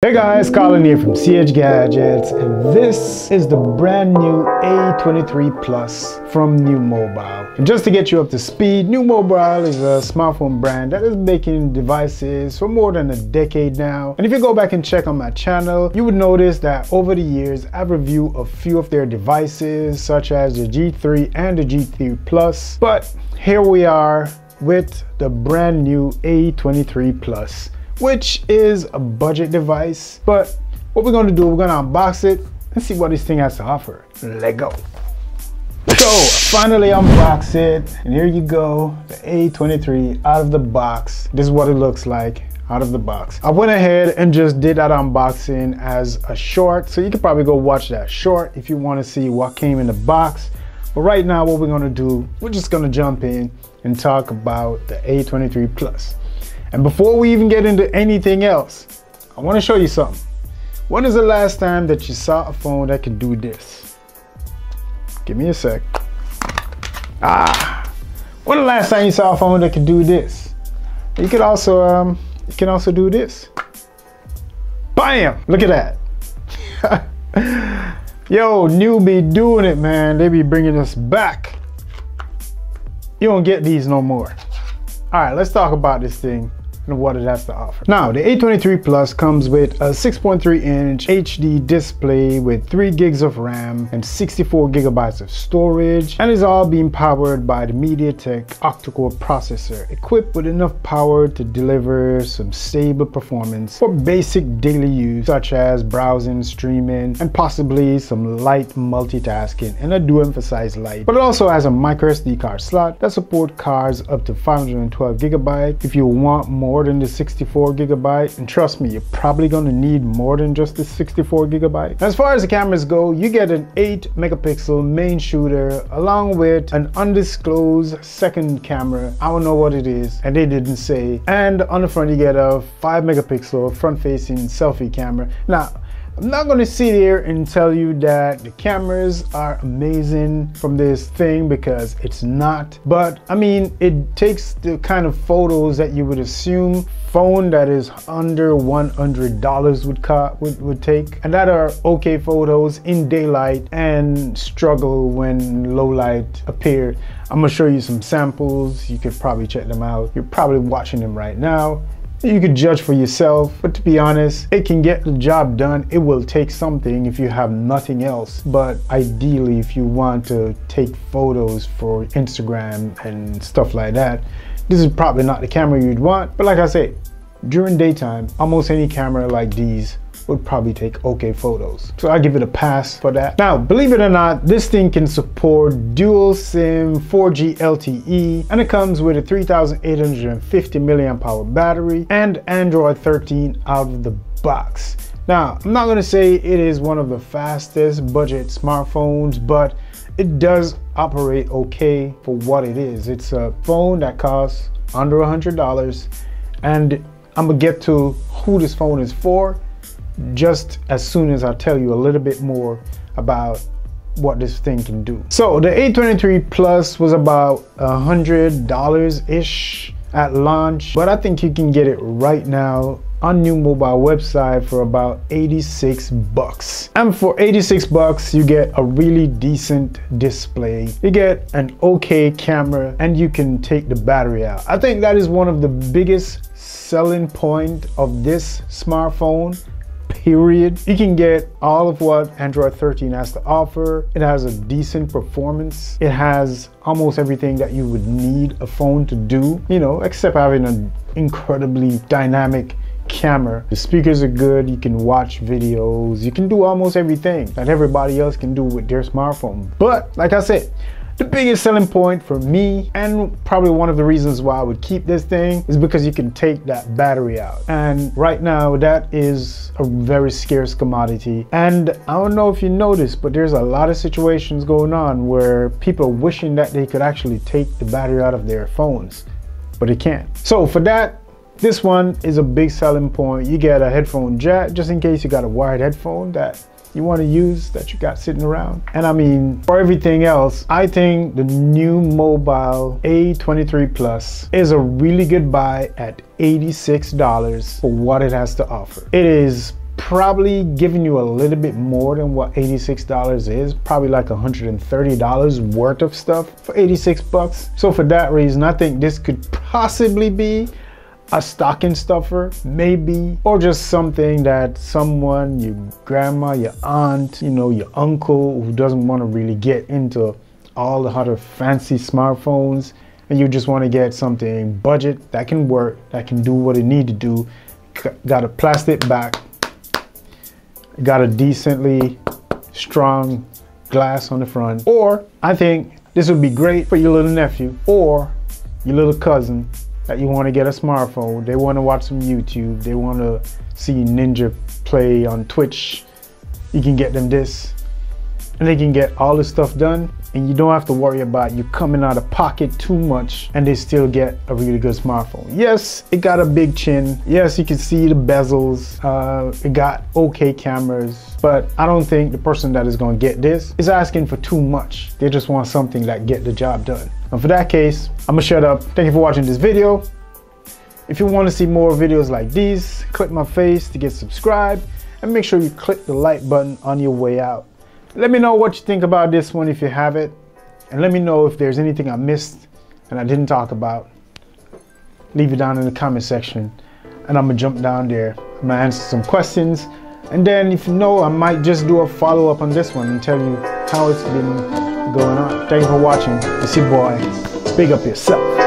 Hey guys, Collin here from CH Gadgetz and this is the brand new A23 Plus from NUU Mobile. And just to get you up to speed, NUU Mobile is a smartphone brand that is making devices for more than a decade now. And if you go back and check on my channel, you would notice that over the years I've reviewed a few of their devices such as the G3 and the G3 Plus. But here we are with the brand new A23 Plus which is a budget device. But what we're gonna do, we're gonna unbox it and see what this thing has to offer. Let go. So finally unbox it and here you go, the A23 out of the box. This is what it looks like out of the box. I went ahead and just did that unboxing as a short. So you could probably go watch that short if you wanna see what came in the box. But right now what we're gonna do, we're just gonna jump in and talk about the A23 Plus. And before we even get into anything else, I want to show you something. When is the last time that you saw a phone that can do this? Give me a sec. Ah, when the last time you saw a phone that can do this? You could also, um, you can also do this. Bam! Look at that. Yo, NUU be doing it, man. They be bringing us back. You don't get these no more. All right, let's talk about this thing and what it has to offer. Now, the A23 Plus comes with a 6.3 inch HD display with 3 gigs of RAM and 64 gigabytes of storage and is all being powered by the MediaTek octa-core processor equipped with enough power to deliver some stable performance for basic daily use such as browsing, streaming, and possibly some light multitasking and I do emphasize light. But it also has a micro SD card slot that support cards up to 512 gigabyte if you want more more than the 64 gigabyte. And trust me, you're probably gonna need more than just the 64 gigabyte. As far as the cameras go, you get an 8 megapixel main shooter along with an undisclosed second camera. I don't know what it is and they didn't say. And on the front you get a 5 megapixel front facing selfie camera. Now, I'm not to sit here and tell you that the cameras are amazing from this thing because it's not. But I mean, it takes the kind of photos that you would assume phone that is under $100 would, would, would take. And that are okay photos in daylight and struggle when low light appear. I'm gonna show you some samples. You could probably check them out. You're probably watching them right now. You could judge for yourself, but to be honest, it can get the job done. It will take something if you have nothing else. But ideally, if you want to take photos for Instagram and stuff like that, this is probably not the camera you'd want. But like I say, during daytime, almost any camera like these would probably take okay photos. So I give it a pass for that. Now, believe it or not, this thing can support dual SIM 4G LTE and it comes with a 3850 milliamp hour battery and Android 13 out of the box. Now, I'm not gonna say it is one of the fastest budget smartphones, but it does operate okay for what it is. It's a phone that costs under $100 and I'm gonna get to who this phone is for just as soon as I tell you a little bit more about what this thing can do. So the A23 Plus was about a hundred dollars ish at launch, but I think you can get it right now on NUU Mobile website for about 86 bucks. And for 86 bucks, you get a really decent display. You get an okay camera and you can take the battery out. I think that is one of the biggest selling point of this smartphone period. You can get all of what Android 13 has to offer. It has a decent performance. It has almost everything that you would need a phone to do, you know, except having an incredibly dynamic camera. The speakers are good, you can watch videos, you can do almost everything that everybody else can do with their smartphone. But like I said, the biggest selling point for me, and probably one of the reasons why I would keep this thing, is because you can take that battery out. And right now, that is a very scarce commodity. And I don't know if you noticed, but there's a lot of situations going on where people are wishing that they could actually take the battery out of their phones, but they can't. So for that, this one is a big selling point. You get a headphone jack, just in case you got a wired headphone that you want to use that you got sitting around. And I mean, for everything else, I think the NUU Mobile A23 Plus is a really good buy at $86 for what it has to offer. It is probably giving you a little bit more than what $86 is, probably like $130 worth of stuff for 86 bucks. So for that reason, I think this could possibly be a stocking stuffer, maybe, or just something that someone, your grandma, your aunt, you know, your uncle who doesn't want to really get into all the other fancy smartphones and you just want to get something budget that can work, that can do what it need to do got a plastic back, got a decently strong glass on the front. Or I think this would be great for your little nephew or your little cousin you want to get a smartphone. They want to watch some YouTube. They want to see Ninja play on Twitch. You can get them this and they can get all the stuff done and you don't have to worry about you coming out of pocket too much and they still get a really good smartphone. Yes, it got a big chin. Yes, you can see the bezels. Uh, it got okay cameras, but I don't think the person that is gonna get this is asking for too much. They just want something that get the job done. And for that case, I'm gonna shut up. Thank you for watching this video. If you wanna see more videos like these, click my face to get subscribed and make sure you click the like button on your way out. Let me know what you think about this one if you have it. And let me know if there's anything I missed and I didn't talk about. Leave it down in the comment section and I'm gonna jump down there. I'm gonna answer some questions. And then if you know, I might just do a follow up on this one and tell you how it's been going on. Thank you for watching. It's your boy. Big up yourself.